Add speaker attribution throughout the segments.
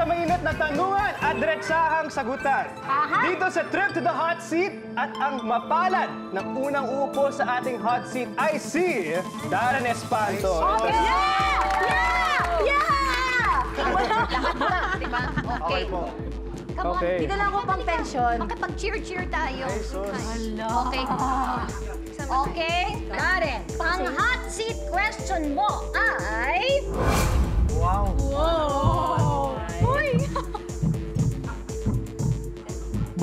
Speaker 1: sa mainit na tanungan at diretsahang sagutan. Dito sa Trip to the Hot Seat at ang mapalad ng unang uupo sa ating hot seat ay si Darren Espanto.
Speaker 2: Yeah! Yeah! Yeah!
Speaker 3: Lahat na, di ba? Okay.
Speaker 1: po.
Speaker 3: Come on.
Speaker 1: Okay.
Speaker 2: Dinala ko pang pension.
Speaker 3: Makapag-cheer-cheer tayo.
Speaker 1: sus.
Speaker 3: Okay. Okay, Karen. Pang hot seat question mo ay...
Speaker 1: Wow.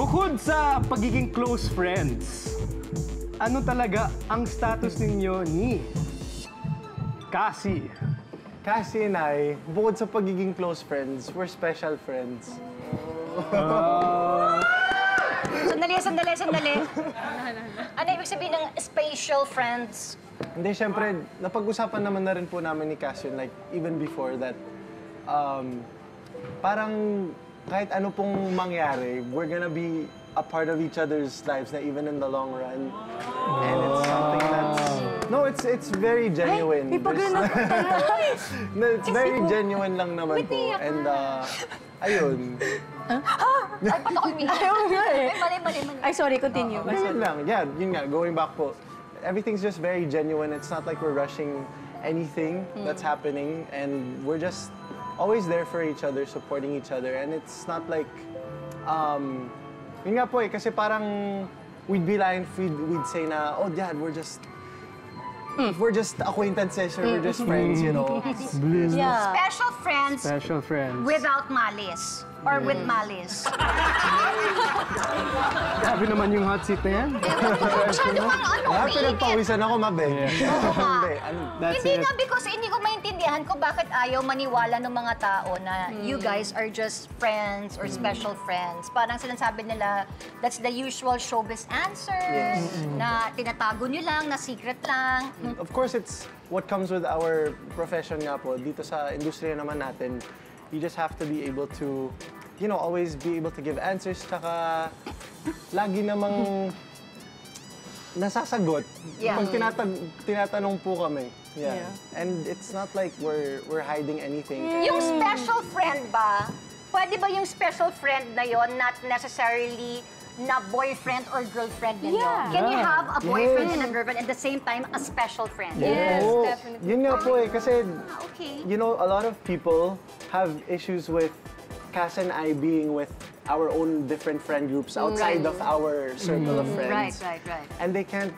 Speaker 1: Bukod sa pagiging close friends, ano talaga ang status ninyo ni Cassie?
Speaker 4: Cassie and I, bukod sa pagiging close friends, we're special friends.
Speaker 3: Sandali, sandali, sandali. Ano ibig sabihin ng spatial friends?
Speaker 4: Hindi, syempre, napag-usapan naman na rin po namin ni Cassie, like, even before that, um, parang kahit ano pong mangyari, we're gonna be a part of each other's lives na even in the long run. And it's something that's... No, it's it's very genuine.
Speaker 2: May pagano
Speaker 4: There's- no, it's very genuine lang naman po. And, uh, ayun.
Speaker 3: Ay, ba't ako umiyak?
Speaker 2: Ayaw nga eh.
Speaker 3: Ay, mali, mali, mali.
Speaker 2: Ay, sorry, continue.
Speaker 4: Yun lang, yeah, yun nga, going back po. Everything's just very genuine. It's not like we're rushing anything that's happening. And we're just always there for each other, supporting each other. And it's not like, um, yun nga po eh, kasi parang we'd be lying if we'd, we'd say na, oh dad, we're just, we're just acquaintances or we're just friends, you know.
Speaker 2: Yeah.
Speaker 3: Special friends
Speaker 1: Special friends.
Speaker 3: without malice. Or with malice.
Speaker 1: Grabe naman yung hot seat na yan.
Speaker 3: Masyado kang ano,
Speaker 4: Ah,
Speaker 3: umiinit.
Speaker 4: pinagpawisan ako, mabe. Hindi, ano,
Speaker 1: That's
Speaker 3: Hindi
Speaker 1: it.
Speaker 3: nga because hindi ko maintindihan ko bakit ayaw maniwala ng mga tao na you guys are just friends or special friends. Parang sinasabi nila, that's the usual showbiz answer, na tinatago nyo lang, na secret lang.
Speaker 4: Of course, it's what comes with our profession nga po. Dito sa industriya naman natin, you just have to be able to, you know, always be able to give answers. Tsaka, lagi namang nasasagot.
Speaker 3: Yeah.
Speaker 4: Pag tinatag- tinatanong po kami. Yeah.
Speaker 2: Yeah.
Speaker 4: And it's not like we're we're hiding anything.
Speaker 3: Yung special friend ba, pwede ba yung special friend na yon not necessarily na boyfriend or girlfriend ninyo?
Speaker 2: Yeah.
Speaker 3: Can you have a boyfriend
Speaker 4: Yes.
Speaker 3: and a girlfriend at the same time a special friend?
Speaker 2: Yes,
Speaker 4: Oo.
Speaker 2: definitely.
Speaker 4: Yun nga po eh, kasi
Speaker 3: Ah, Okay.
Speaker 4: you know, a lot of people have issues with Cass and I being with our own different friend groups outside of our circle of friends.
Speaker 3: Right, right, right.
Speaker 4: And they can't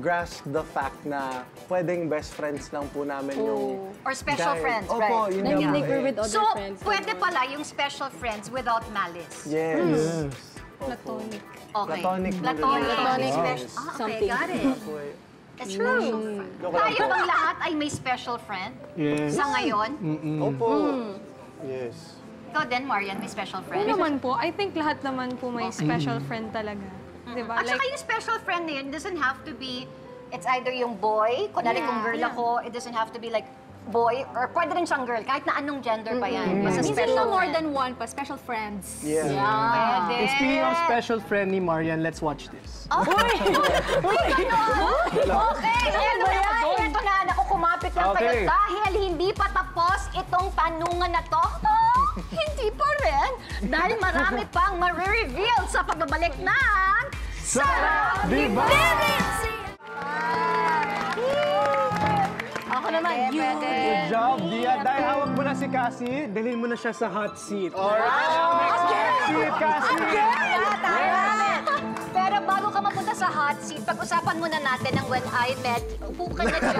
Speaker 4: grasp the fact na pwedeng best friends lang po namin yung...
Speaker 3: Or special
Speaker 4: Dahil-
Speaker 3: friends,
Speaker 4: Opo,
Speaker 3: right?
Speaker 4: yun
Speaker 2: Then
Speaker 4: nga
Speaker 2: you
Speaker 4: po eh.
Speaker 2: with other
Speaker 3: So,
Speaker 2: friends.
Speaker 3: pwede pala yung special friends without malice.
Speaker 4: Yes.
Speaker 1: Yes.
Speaker 2: Platonic.
Speaker 3: Okay.
Speaker 4: Platonic
Speaker 3: Platonic.
Speaker 2: Platonic.
Speaker 3: Special- Ah, okay,
Speaker 2: Something.
Speaker 3: got it.
Speaker 4: Po eh.
Speaker 3: That's true.
Speaker 4: Lang
Speaker 3: Tayo bang lahat ay may special friend?
Speaker 1: Yes.
Speaker 3: Sa ngayon?
Speaker 4: Opo. Yes.
Speaker 3: Ikaw din, Marian, may special
Speaker 5: Oo
Speaker 3: friend?
Speaker 5: naman po. I think lahat naman po may special friend talaga. Di ba?
Speaker 3: At saka yung special friend na yun, doesn't have to be, it's either yung boy, kunwari kung girl ako, it doesn't have to be like boy, or pwede rin siyang girl, kahit na anong gender pa yan. Basta
Speaker 2: Minsan
Speaker 3: special
Speaker 2: mo more
Speaker 3: friend.
Speaker 2: than one pa, special friends.
Speaker 4: Yeah.
Speaker 3: Pwede.
Speaker 1: And speaking of special friend ni Marian, let's watch this.
Speaker 3: Okay, eto na, eto na, naku, kumapit lang kayo
Speaker 1: Okay.
Speaker 3: dahil hindi pa tapos itong tanungan na to. Pa rin. Dahil marami pang ma-reveal sa pagbabalik ng...
Speaker 1: Sarap, di ba?
Speaker 2: Ako naman, you.
Speaker 1: Good job, Dia. Dahil hawak mo na si Cassie, dalhin mo na siya sa hot seat.
Speaker 4: Alright.
Speaker 1: Hot seat, Cassie.
Speaker 3: Pero bago ka mapunta sa hot seat, pag-usapan muna natin ang When I Met You. Upo ka na dyan.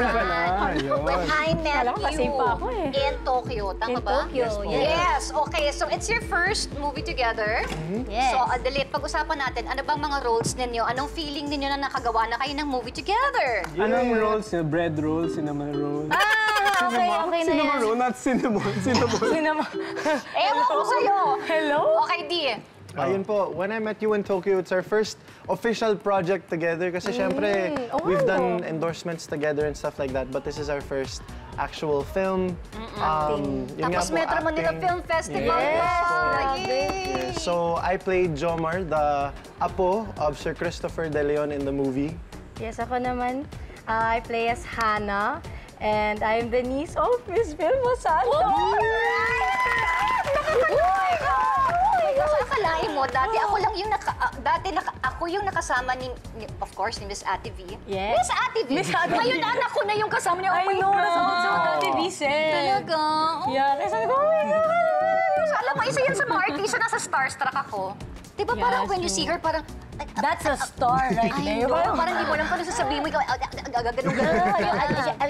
Speaker 3: When I Met You
Speaker 2: pa ako eh.
Speaker 3: in Tokyo. Tama
Speaker 2: In
Speaker 3: ba?
Speaker 2: Tokyo,
Speaker 3: yes.
Speaker 2: yes.
Speaker 3: Yes, okay. So it's your first movie together.
Speaker 2: Yes.
Speaker 3: So, Adeli, pag-usapan natin, ano bang mga roles ninyo? Anong feeling ninyo na nakagawa na kayo ng movie together?
Speaker 1: Anong rolls niya? Bread roll, cinnamon roll?
Speaker 2: Ah, okay, okay na
Speaker 1: cinnamon
Speaker 2: yan.
Speaker 1: roll, not cinnamon. Cinnamon.
Speaker 2: Cinnamon.
Speaker 3: Ewan ko sa'yo.
Speaker 2: Hello?
Speaker 3: Okay, Di.
Speaker 4: Ayun po, When I Met You in Tokyo, it's our first official project together kasi syempre
Speaker 2: oh,
Speaker 4: we've done endorsements together and stuff like that but this is our first actual film. Um, yun nga
Speaker 3: Tapos
Speaker 4: po,
Speaker 3: Metro Manila. Film Festival.
Speaker 4: Yes. Yes. So I played Jomar, the apo of Sir Christopher De Leon in the movie.
Speaker 2: Yes, ako naman. Uh, I play as Hannah. And I'm the niece of Miss Vilma Santos.
Speaker 3: Akalain mo, dati ako lang yung naka, ah, dati naka, ako yung nakasama ni, ni- of course, ni Miss Ate V.
Speaker 2: Yes.
Speaker 3: Miss Ate V.
Speaker 2: Miss Ate V.
Speaker 3: Ngayon, anak ko na yung kasama niya. Oh
Speaker 2: I
Speaker 3: my
Speaker 2: know,
Speaker 3: God.
Speaker 2: nasagot sa Ate Vicen.
Speaker 3: Talaga? Oh,
Speaker 2: Yeah, kaya sabi ko, oh my God.
Speaker 3: alam mo, isa yan sa mga artista na sa starstruck ako. Di ba
Speaker 2: Yeah,
Speaker 3: parang when you
Speaker 2: true.
Speaker 3: see her, parang, ay,
Speaker 2: That's a star right
Speaker 3: I
Speaker 2: there.
Speaker 3: know,
Speaker 2: Parang-
Speaker 3: parang di mo alam kung ano sasabihin mo. Ikaw, ah, ah, ah, ganun, ganun. Oh,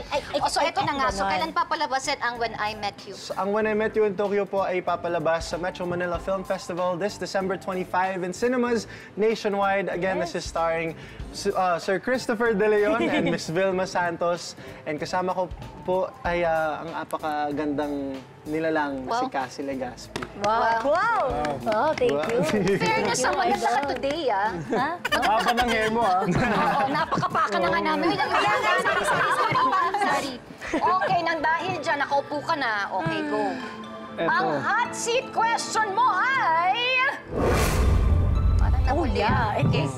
Speaker 3: So, ito na nga. So, kailan papalabasin ang When I Met You?
Speaker 4: So, ang When I Met You in Tokyo po ay papalabas sa Metro Manila Film Festival this December 25 in cinemas nationwide. Again, this is starring uh, Sir Christopher De Leon and Miss Vilma Santos. And kasama ko po ay uh, ang apakagandang nilalang na si
Speaker 3: Wow.
Speaker 4: Cassie Legaspi.
Speaker 2: Wow. Wow. Wow, thank you.
Speaker 3: Fairness sa mga ka today, ah.
Speaker 1: Haba ng hair mo, ah.
Speaker 3: Oo, napakapaka na nga namin. Wait lang. Sorry, sorry, sorry. Sorry. Okay, nang dahil dyan, nakaupo ka na. Okay, go.
Speaker 1: Eto.
Speaker 3: Ang hot seat question mo ay... Parang
Speaker 2: Oh,
Speaker 3: nahuli,
Speaker 2: yeah.
Speaker 3: ah.
Speaker 2: It
Speaker 3: Okay.
Speaker 2: is.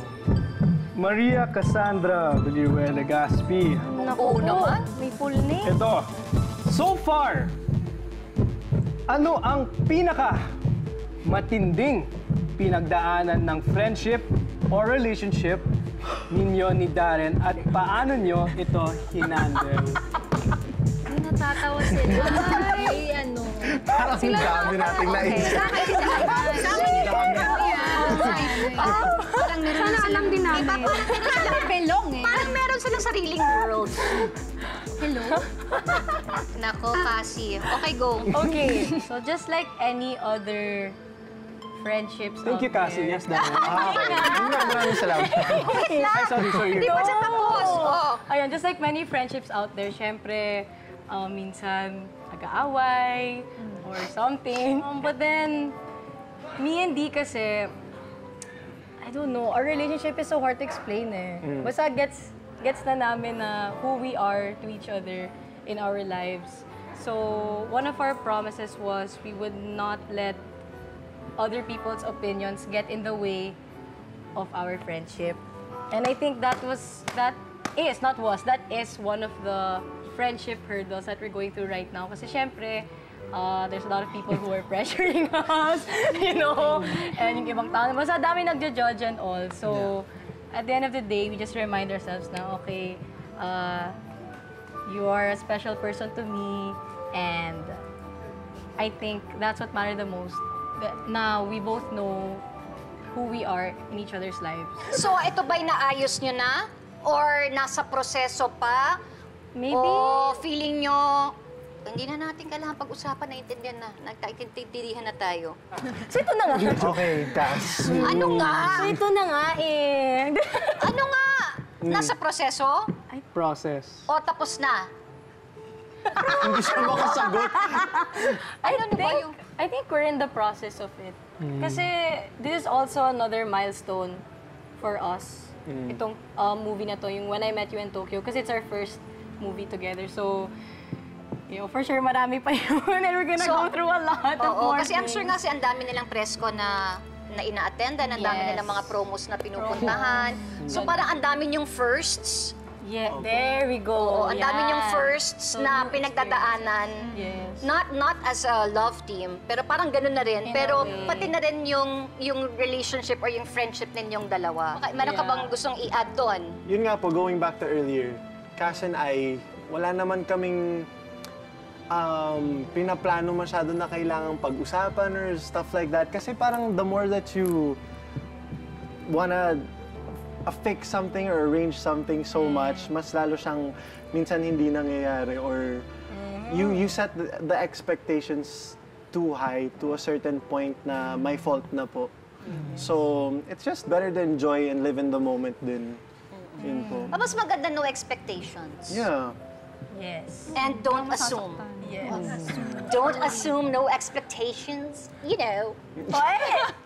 Speaker 1: Maria Cassandra Villarreal Gaspi.
Speaker 2: Naku
Speaker 3: naman.
Speaker 2: May full name.
Speaker 1: Ito, so far, ano ang pinaka matinding pinagdaanan ng friendship or relationship ninyo ni Darren at paano nyo ito hinandle?
Speaker 2: Ay, natatawa sila. Ay, ano.
Speaker 4: Parang ang dami nating naisip.
Speaker 3: Parang meron Sana alam din namin. Diba, parang sila belong eh. Parang meron silang sariling world. Hello? Nako, Cassie. Okay, go.
Speaker 2: Okay, so just like any other friendships
Speaker 1: Thank you, Cassie. Yes, Darren.
Speaker 4: Ah, okay. Maraming salamat.
Speaker 1: Ay, sorry, sorry.
Speaker 3: Hindi pa siya tapos. Oh.
Speaker 2: Ayun, just like many friendships out there, syempre, uh, minsan nag-aaway or something. Um, but then, me and D kasi, I don't know, our relationship is so hard to explain eh. Basta gets, gets na namin na who we are to each other in our lives. So, one of our promises was we would not let other people's opinions get in the way of our friendship. And I think that was, that is, not was, that is one of the friendship hurdles that we're going through right now. Kasi syempre, uh, there's a lot of people who are pressuring us, you know, and yung ibang tao, basta dami nagja-judge and all. So, at the end of the day, we just remind ourselves na, okay, uh, you are a special person to me, and I think that's what matters the most. Now we both know who we are in each other's lives.
Speaker 3: So, ito ba'y naayos nyo na? Or nasa proseso pa?
Speaker 2: Maybe.
Speaker 3: O feeling nyo, hindi na natin kailangan pag-usapan, naintindihan na. Nagtaintindihan na tayo.
Speaker 2: So ito na nga.
Speaker 4: Okay, Cass.
Speaker 3: Ano nga?
Speaker 2: So ito na nga eh.
Speaker 3: Ano nga? Nasa proseso?
Speaker 1: Process.
Speaker 3: O tapos na?
Speaker 4: Hindi siya makasagot.
Speaker 2: I
Speaker 3: Ano ba
Speaker 2: think,
Speaker 3: yung-
Speaker 2: I think we're in the process of it. Kasi this is also another milestone for us. Itong uh, movie na to, yung When I Met You in Tokyo, kasi it's our first movie together. So, you know, for sure marami pa yun and we're gonna
Speaker 3: So,
Speaker 2: go through a lot of
Speaker 3: Oo,
Speaker 2: more
Speaker 3: kasi I'm sure
Speaker 2: things.
Speaker 3: nga si ang dami nilang presko na na ina-attendan, ang dami
Speaker 2: Yes.
Speaker 3: nilang mga promos na pinupuntahan. So parang ang dami niyong firsts.
Speaker 2: Yeah, there we go.
Speaker 3: Oo, ang dami niyong
Speaker 2: Yeah.
Speaker 3: firsts
Speaker 2: So,
Speaker 3: na pinagdadaanan.
Speaker 2: Yes.
Speaker 3: Not not as a love team, pero parang ganun na rin.
Speaker 2: In
Speaker 3: pero
Speaker 2: way.
Speaker 3: pati na rin yung yung relationship or yung friendship ninyong dalawa. Okay, meron ka
Speaker 2: Yeah.
Speaker 3: bang gustong i-add doon?
Speaker 4: Yun nga po, going back to earlier, Cass and I, wala naman kaming um, pinaplano masyado na kailangang pag-usapan or stuff like that. Kasi parang the more that you wanna affix something or arrange something so much, mas lalo siyang minsan hindi nangyayari or you you set the, the expectations too high to a certain point na my fault na po. So, it's just better to enjoy and live in the moment din. Yun po.
Speaker 3: Mas maganda no expectations.
Speaker 4: Yeah.
Speaker 2: Yes.
Speaker 3: And don't assume.
Speaker 2: Yes.
Speaker 3: Don't assume no expectations. You know.
Speaker 2: Oy!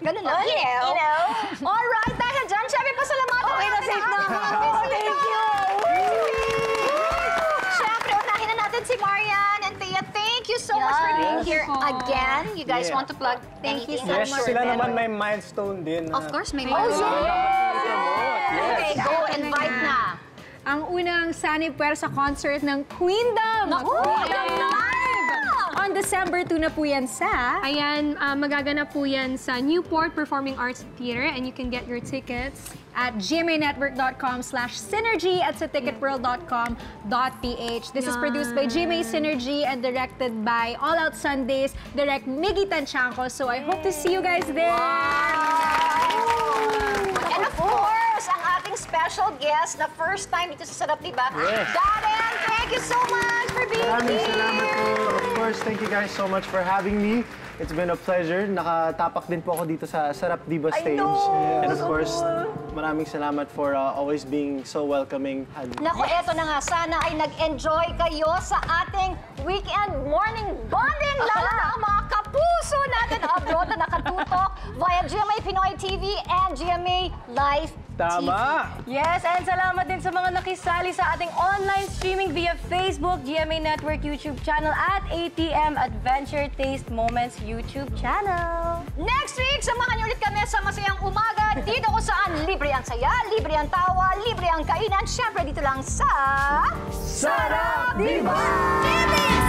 Speaker 3: Ganun lang. You know.
Speaker 2: You know?
Speaker 3: Alright, dahil dyan, syempre pasalamatan
Speaker 2: Okay,
Speaker 3: natin
Speaker 2: na-safe
Speaker 3: ang
Speaker 2: na
Speaker 3: ating
Speaker 2: Thank you.
Speaker 3: Syempre, unahin na natin si Marian and Thea. Thank you so much for being here again. You guys
Speaker 1: Yeah.
Speaker 3: want to plug
Speaker 2: Thank you
Speaker 3: anything?
Speaker 2: so
Speaker 1: Yes,
Speaker 2: much.
Speaker 1: sila naman may milestone din.
Speaker 3: Of ah. course, may
Speaker 2: Oh,
Speaker 3: mga-
Speaker 2: yeah!
Speaker 3: Okay, go, invite na.
Speaker 5: Ang unang Sunny Puersa concert ng Queendom!
Speaker 3: Naku,
Speaker 5: Queendom
Speaker 3: yeah.
Speaker 5: Live!
Speaker 6: on December 2 na po yan sa...
Speaker 5: Ayan, ah, magaganap po yan sa Newport Performing Arts Theater and you can get your tickets.
Speaker 6: at gmanetwork.com slash synergy at sa ticketworld.com.ph. This is produced by GMA Synergy and directed by All Out Sundays, direct Miggy Tanchanko. So I hope to see you guys there.
Speaker 3: And of course, special guest na first time dito sa Sarap Diba,
Speaker 4: Yes.
Speaker 3: Darren, thank you so much for being
Speaker 4: Maraming
Speaker 3: here.
Speaker 4: salamat po. Of course, thank you guys so much for having me. It's been a pleasure. Nakatapak din po ako dito sa Sarap Diba stage. And of course, maraming salamat for uh, always being so welcoming.
Speaker 3: Naku, eto na nga. Sana ay nag-enjoy kayo sa ating weekend morning bonding. Lalo na ang mga kapuso natin abroad na nakatutok via GMA Pinoy TV and GMA Live
Speaker 1: Tama!
Speaker 2: Yes, and salamat din sa mga nakisali sa ating online streaming via Facebook, GMA Network YouTube channel at ATM Adventure Taste Moments YouTube channel.
Speaker 3: Next week, samahan niyo ulit kami sa Masayang Umaga dito kung saan libre ang saya, libre ang tawa, libre ang kainan. Siyempre dito lang sa...
Speaker 1: Sarap,
Speaker 3: Diba?
Speaker 6: Saya!